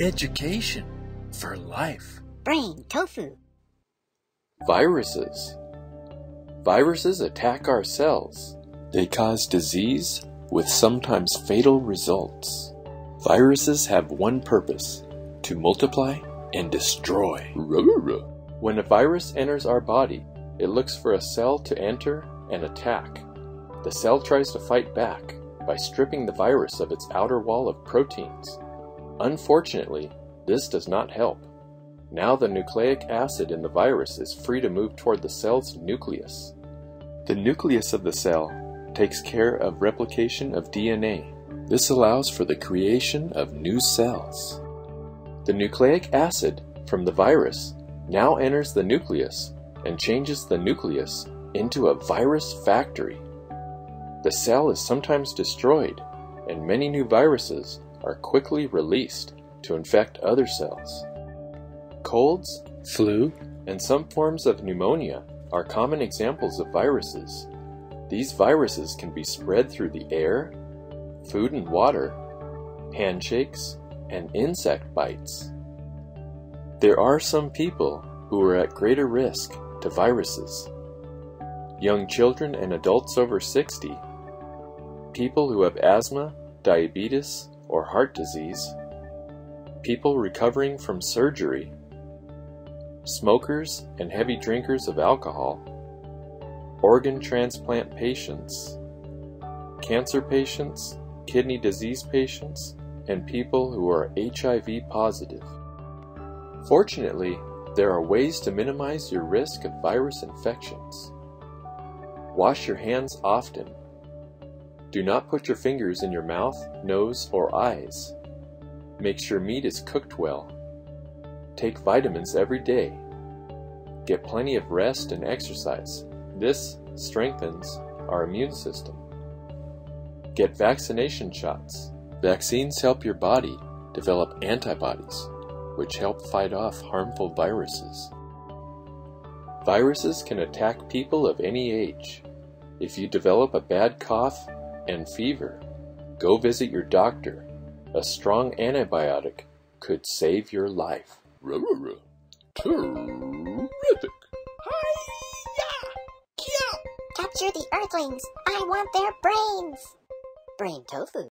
education for life. Brain tofu. Viruses. Viruses attack our cells. They cause disease with sometimes fatal results. Viruses have one purpose to multiply and destroy. When a virus enters our body, it looks for a cell to enter and attack. The cell tries to fight back by stripping the virus of its outer wall of proteins. Unfortunately, this does not help. Now the nucleic acid in the virus is free to move toward the cell's nucleus. The nucleus of the cell takes care of replication of DNA. This allows for the creation of new cells. The nucleic acid from the virus now enters the nucleus and changes the nucleus into a virus factory. The cell is sometimes destroyed, and many new viruses are quickly released to infect other cells. Colds, flu, and some forms of pneumonia are common examples of viruses. These viruses can be spread through the air, food and water, handshakes, and insect bites. There are some people who are at greater risk to viruses. Young children and adults over 60, people who have asthma, diabetes, or heart disease, people recovering from surgery, smokers and heavy drinkers of alcohol, organ transplant patients, cancer patients, kidney disease patients, and people who are HIV positive. Fortunately, there are ways to minimize your risk of virus infections. Wash your hands often. Do not put your fingers in your mouth, nose, or eyes. Make sure meat is cooked well. Take vitamins every day. Get plenty of rest and exercise. This strengthens our immune system. Get vaccination shots. Vaccines help your body develop antibodies, which help fight off harmful viruses. Viruses can attack people of any age. If you develop a bad cough and fever, go visit your doctor. A strong antibiotic could save your life. Terrific. Capture the Earthlings. I want their brains. Brain tofu.